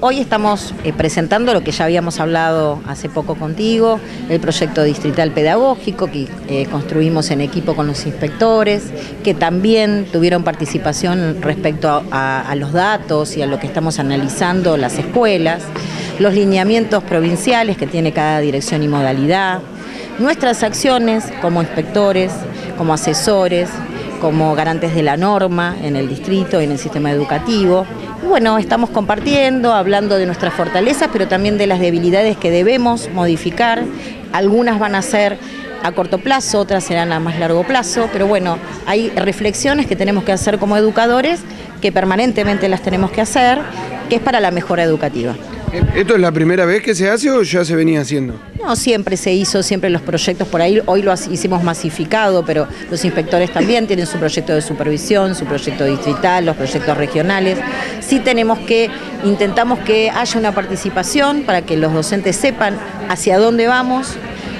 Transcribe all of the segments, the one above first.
Hoy estamos eh, presentando lo que ya habíamos hablado hace poco contigo, el proyecto distrital pedagógico que eh, construimos en equipo con los inspectores, que también tuvieron participación respecto a, a los datos y a lo que estamos analizando las escuelas, los lineamientos provinciales que tiene cada dirección y modalidad, nuestras acciones como inspectores, como asesores, como garantes de la norma en el distrito y en el sistema educativo. Bueno, estamos compartiendo, hablando de nuestras fortalezas, pero también de las debilidades que debemos modificar. Algunas van a ser a corto plazo, otras serán a más largo plazo, pero bueno, hay reflexiones que tenemos que hacer como educadores, que permanentemente las tenemos que hacer, que es para la mejora educativa. ¿Esto es la primera vez que se hace o ya se venía haciendo? No, siempre se hizo, siempre los proyectos por ahí, hoy lo hicimos masificado, pero los inspectores también tienen su proyecto de supervisión, su proyecto distrital, los proyectos regionales. Sí tenemos que, intentamos que haya una participación para que los docentes sepan hacia dónde vamos,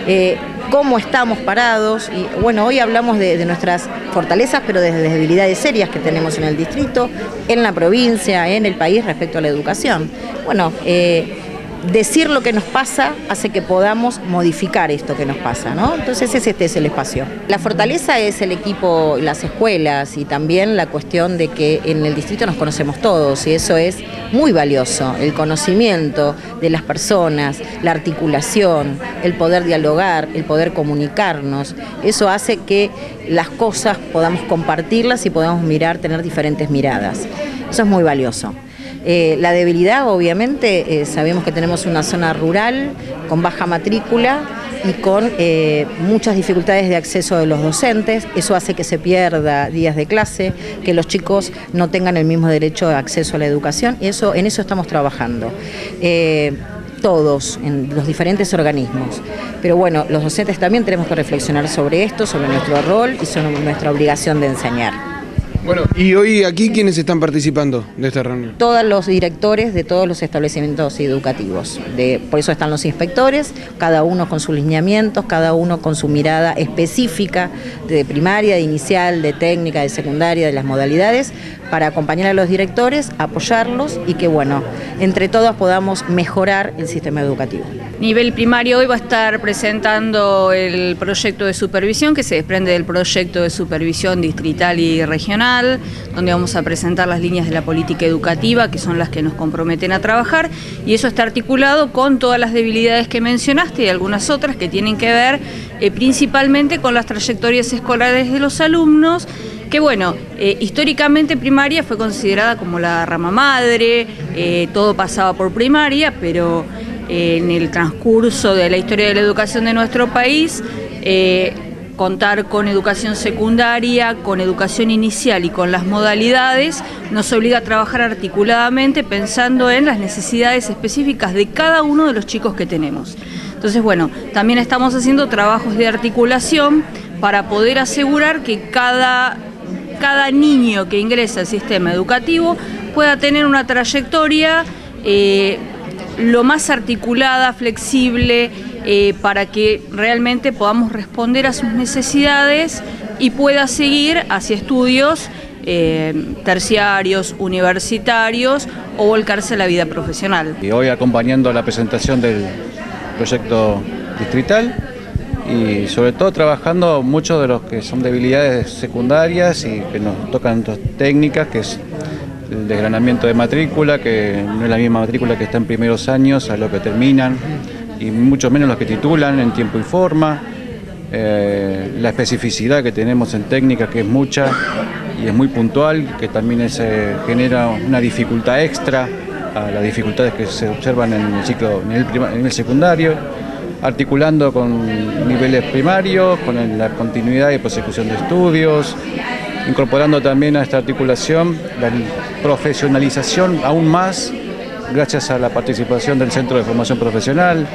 eh, cómo estamos parados. Y bueno, hoy hablamos de, nuestras fortalezas, pero de debilidades serias que tenemos en el distrito, en la provincia, en el país respecto a la educación. Bueno, eh, decir lo que nos pasa hace que podamos modificar esto que nos pasa, ¿no? Entonces este es el espacio. La fortaleza es el equipo, las escuelas y también la cuestión de que en el distrito nos conocemos todos y eso es muy valioso, el conocimiento de las personas, la articulación, el poder dialogar, el poder comunicarnos, eso hace que las cosas podamos compartirlas y podamos mirar, tener diferentes miradas. Eso es muy valioso. Eh, la debilidad, obviamente, eh, sabemos que tenemos una zona rural con baja matrícula y con eh, muchas dificultades de acceso de los docentes. Eso hace que se pierda días de clase, que los chicos no tengan el mismo derecho de acceso a la educación y eso, en eso estamos trabajando. todos, en los diferentes organismos. Pero bueno, los docentes también tenemos que reflexionar sobre esto, sobre nuestro rol y sobre nuestra obligación de enseñar. Bueno, y hoy aquí, ¿quiénes están participando de esta reunión? Todos los directores de todos los establecimientos educativos. por eso están los inspectores, cada uno con sus lineamientos, cada uno con su mirada específica de primaria, de inicial, de técnica, de secundaria, de las modalidades, para acompañar a los directores, apoyarlos y que, bueno, entre todos podamos mejorar el sistema educativo. Nivel primario hoy va a estar presentando el proyecto de supervisión que se desprende del proyecto de supervisión distrital y regional, donde vamos a presentar las líneas de la política educativa, que son las que nos comprometen a trabajar, y eso está articulado con todas las debilidades que mencionaste y algunas otras que tienen que ver eh, principalmente con las trayectorias escolares de los alumnos, que bueno, eh, históricamente primaria fue considerada como la rama madre, eh, todo pasaba por primaria, pero en el transcurso de la historia de la educación de nuestro país, eh, contar con educación secundaria, con educación inicial y con las modalidades nos obliga a trabajar articuladamente pensando en las necesidades específicas de cada uno de los chicos que tenemos. Entonces, bueno, también estamos haciendo trabajos de articulación para poder asegurar que cada, cada niño que ingresa al sistema educativo pueda tener una trayectoria eh, lo más articulada, flexible, eh, para que realmente podamos responder a sus necesidades y pueda seguir hacia estudios eh, terciarios, universitarios o volcarse a la vida profesional. Y hoy acompañando la presentación del proyecto distrital y sobre todo trabajando muchos de los que son debilidades secundarias y que nos tocan técnicas, que es el desgranamiento de matrícula, que no es la misma matrícula que está en primeros años a lo que terminan, y mucho menos los que titulan en tiempo y forma, eh, la especificidad que tenemos en técnica, que es mucha y es muy puntual, que también genera una dificultad extra a las dificultades que se observan en el ciclo en en el secundario, articulando con niveles primarios, con la continuidad y prosecución de estudios, incorporando también a esta articulación la profesionalización aún más gracias a la participación del Centro de Formación Profesional,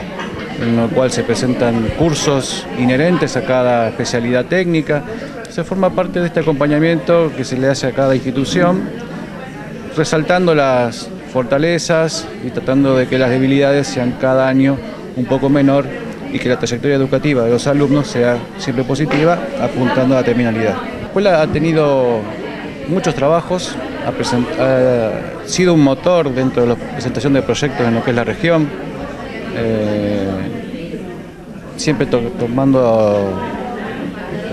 en el cual se presentan cursos inherentes a cada especialidad técnica. Se forma parte de este acompañamiento que se le hace a cada institución, resaltando las fortalezas y tratando de que las debilidades sean cada año un poco menor y que la trayectoria educativa de los alumnos sea siempre positiva, apuntando a la terminalidad. La escuela ha tenido muchos trabajos ha, sido un motor dentro de la presentación de proyectos en lo que es la región, eh, siempre tomando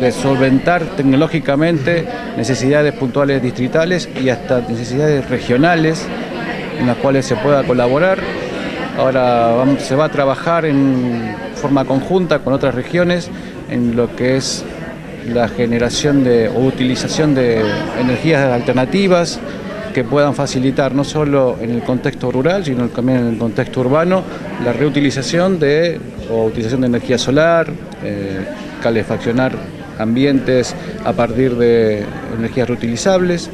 de solventar tecnológicamente necesidades puntuales distritales y hasta necesidades regionales en las cuales se pueda colaborar. Ahora se va a trabajar en forma conjunta con otras regiones en lo que es la generación de, o utilización de energías alternativas que puedan facilitar no solo en el contexto rural, sino también en el contexto urbano, la reutilización de o utilización de energía solar, eh, calefaccionar ambientes a partir de energías reutilizables.